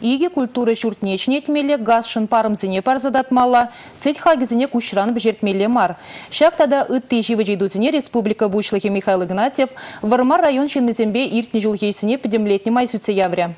иге культура жүртнечіне етмелі газ шын парымзіне парзадатмалла, сет хагізіне мар. Шақтада үтті живы республика бұшлығы Михаил Игнатьев Вармар район шыннызембе иртні жылгейсіне педемлетні майсуце явря.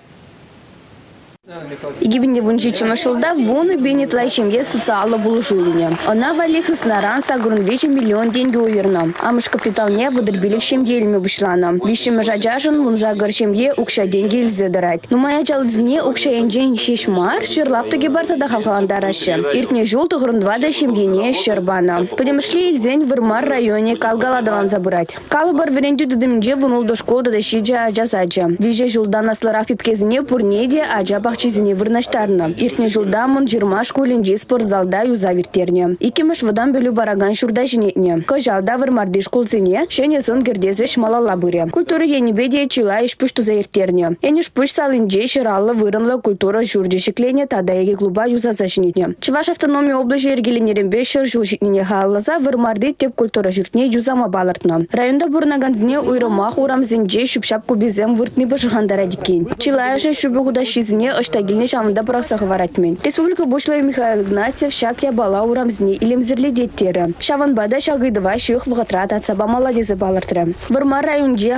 Игибинде вунжи чымышылда вону бенет лайчемге социалы булышуылне. Она валих иснаран сагрун вече миллион деньги уверна. Амыш капиталне выдырбилик шемге илме бушлана. Вишем жаджажын вунза горшемге укша деньги илзе дырать. Ну моя жалзне укша энджен шешмар шерлаптыге барса да хавхаландарашы. Иртне жол тугрын да шемгене шербана. Подемшли илзень вырмар районе калгаладалан забырать. Калыбар верендю дедімже вунул до школы да шиджа ажасаджа. Виже жулдан аслараф пипкезіне пурнеде ажа бақчизіне вырнаштарны. Иртне жылдамын жирма школинже спортзалда юзавертерне. Икемеш водан бөлі бараган шурда жинетне. Кожалда вырмарды школзіне, шене сын гердезе шмалала бұре. Культура енебеде чила ишпушту заертерне. Енеш пуш салынже шыралы вырынлы культура журде шеклене тада еге клуба юзаса жинетне. Чываш автономия облажы ергеленерен шыр жыл халлаза вырмарды теп культура журтне юзама балыртны. Районда бурнаганзіне уйрымақ урамзінже шүпшап кубизем выртны башыхандара дикен. Чилаяшы шүбі худа шизіне ыштагилне шамында бұрақсағы варатмен. Республика Бушлай Михаил Игнатьев шак я бала урамзіне илемзірлі деттері. Шаванбада шагыдыва шиық вғытрат атсаба маладезі балыртыры. Вырма районже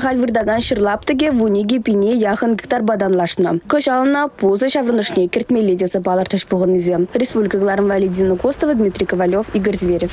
шырлаптыге вуниге пине яхын гектар баданлашны. Кыш алына пузы шаврынышне кертмеледезі балыртыш бұғын Республика Гларм Валидина Костова, Дмитрий Ковалев, Игорь Зверев.